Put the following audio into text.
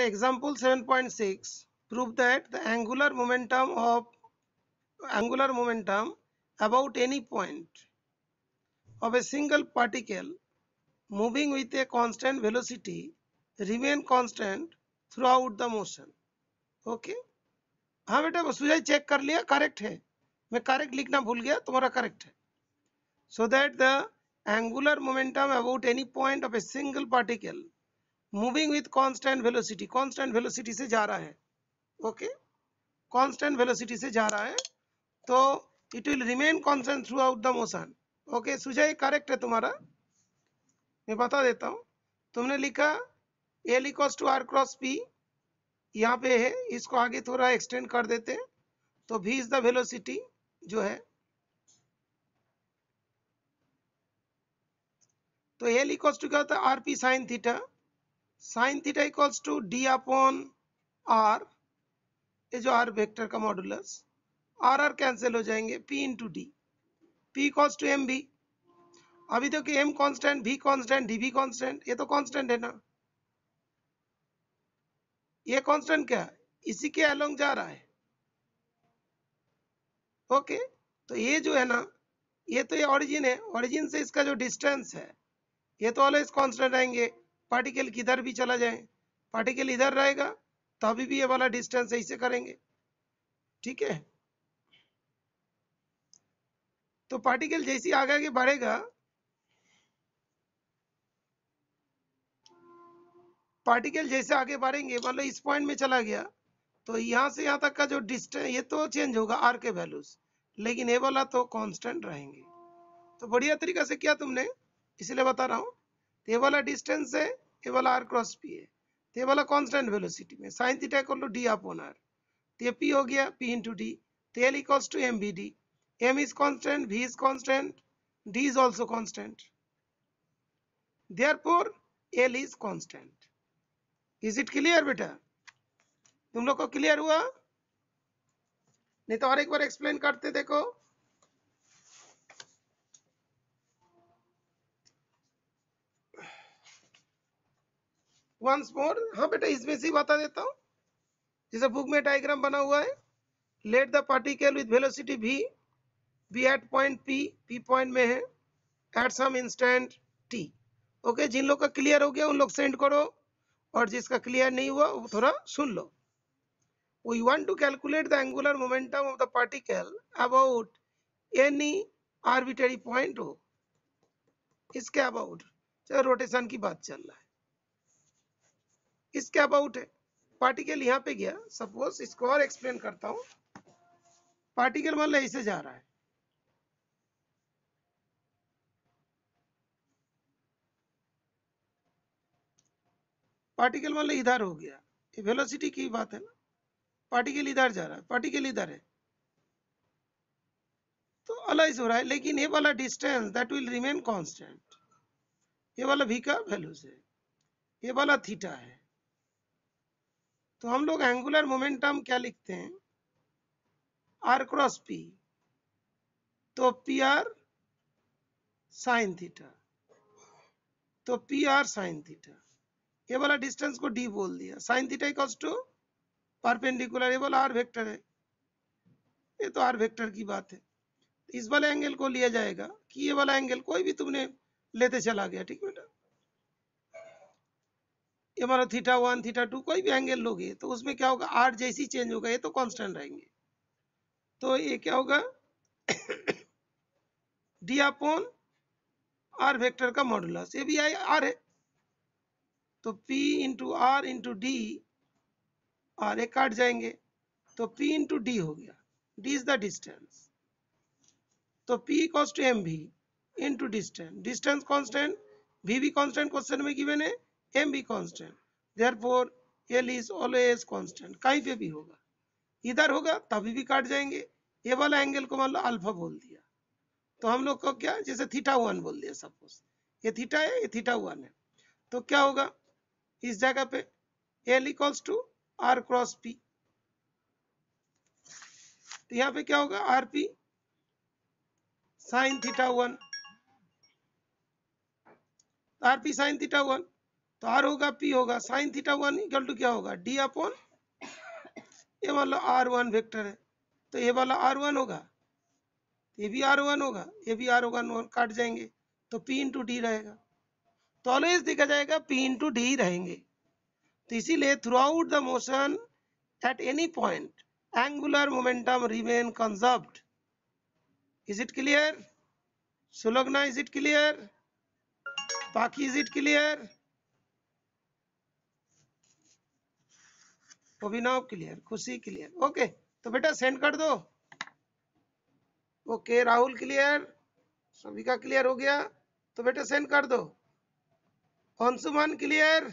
example 7.6 prove that the angular momentum of angular momentum about any point of a single particle moving with a constant velocity remain constant throughout the motion okay हाँ बेटा Sujay check कर लिया correct है मैं correct लिखना भूल गया तुम्हारा करेक्ट है so that the angular momentum about any point of a single particle moving with constant velocity. Constant velocity से जा रहा है। ओके constant velocity से जा रहा है। तो it will remain constant throughout the motion. Okay Sujay correct है तुम्हारा? मैं बता देता हूँ। तुमने लिखा L equals to R cross P यहाँ पे है, इसको आगे थोड़ा एक्सटेंड कर देते हैं। तो भी इज़ द वेलोसिटी जो है। तो एल इक्वल्स टू क्या होता है? R P sine theta sine theta equals to D upon R ये जो आर वेक्टर का मॉडुलस आर आर कैंसिल हो जाएँगे P into D P equals to M भी अभी तो कि एम कांस्टेंट भी कांस्टेंट डी भी कांस्टेंट ये तो कांस्टेंट है ना। ये कांस्टेंट क्या है? इसी के अलोंग जा रहा है। ओके तो ये जो है ना, ये तो ये ओरिजिन है। ओरिजिन से इसका जो डिस्टेंस है, ये तो ऑलवेज कांस्टेंट रहेंगे। पार्टिकल किधर भी चला जाए, पार्टिकल इधर रहेगा तो अभी भी ये वाला डिस्टेंस ऐसे करेंगे। ठीक है? तो पार्टिकल जैसे आगे आगे बढ़ेगा, पार्टिकल जैसे आगे बढ़ेंगे मतलब इस पॉइंट में चला गया तो यहाँ से यहाँ तक का जो डिस्टेंस ये तो चेंज होगा आर के वैल्यूज़ लेकिन ये वाला तो कांस्टेंट रहेंगे। तो बढ़िया तरीका से किया तुमने, इसलिए बता रहा हूँ। ये वाला डिस्टेंस है ये वाला आर क्रॉस पी है तो ये वाला कांस्टेंट वेलोसिटी में। Sine theta equal to D upon R तो ये पी हो गया पी इंटू डी तो L equals to M B D M is constant V is constant D is also constant therefore L is constant is it clear बेटा? तुम लोग को clear हुआ? नहीं तो और एक बार एक्सप्लेन करते देखो। वंस मोर हाँ बेटा इसमें से बता देता हूँ। जैसे बुक में डायग्राम बना हुआ है let the particle with velocity v B at point p p point में है at some instant t okay जिन लोग का क्लियर हो गया, उन लोग सेंड करो, और जिसका क्लियर नहीं हुआ, वो थोड़ा सुन लो। We want to calculate the angular momentum of the particle about any arbitrary point हो। इसके अबाउट चलो रोटेशन की बात चल रहा है। इसके अबाउट है? पार्टिकल यहाँ पे गया। सपोज़ इसको और एक्सप्लेन करता हूँ। पार्टिकल मान लो ऐसे जा रहा है। पार्टिकल मान लो इधर हो गया। ये वेलोसिटी की बात है ना? पार्टिकल इधर जा रहा है। पार्टिकल इधर है। तो अलाइज हो रहा है। लेकिन ये वाला distance that will remain constant ये वाला भी का वैल्यू है ये वाला थीटा है। तो हम लोग एंगुलर मोमेंटम क्या लिखते हैं? आर क्रॉस पी तो पी आर साइन थीटा तो पी आर साइन थीटा ये वाला डिस्टेंस को डी बोल दिया। Sine theta equals to perpendicular ये वाला आर वेक्टर है। ये तो आर वेक्टर की बात है। इस वाले एंगल को लिया जाएगा कि ये वाला एंगल कोई भी तुमने लेते चला गया, ठीक बेटा? ये मानो थीटा वन थीटा टू कोई भी एंगल लोगे तो उसमें क्या होगा? आर जैसी चेंज होगा, ये तो कांस्टेंट रहेंगे। तो ये क्या होगा? डी अपॉन आर वेक्टर का मॉडुलस ये भी आई आर है। तो P into R into D R ए काट जाएँगे। तो P इंटू डी हो गया। डी इज़ द डिस्टेंस तो P इक्वल्स टू एम भी into distance distance constant V भी कांस्टेंट क्वेश्चन में गिवन है। M भी constant therefore L is always constant कहीं पे भी होगा इधर होगा तभी भी काट जाएँगे ये वाला एंगल को मान लो अल्फ़ा बोल दिया तो हम लोग को क्या जैसे थीटा वन बोल दिया सपोज़ ये थीटा है ये थीटा वन है तो क्या होगा इस जगह पे L equals to R cross P तो यहाँ पे क्या होगा R P sine theta one R P sine theta one तो आर होगा पी होगा sine theta one equal to क्या होगा? डी अपॉन ये वाला आर वन वेक्टर है। तो ये वाला आर वन होगा ये भी आर वन होगा ये भी आर वन काट जाएँगे। तो पी इंटू डी रहेगा। तो ऑलवेज देखा जाएगा पी इंटू डी रहेंगे। तो इसीलिए throughout the motion at any point angular momentum remain conserved is it clear Sulagna is it clear बाकी is it clear Abhinav clear, Khushi clear. Okay तो बेटा सेंड कर दो। ओके राहुल क्लियर सभी का क्लियर हो गया तो बेटा सेंड कर दो। अंशुमन क्लियर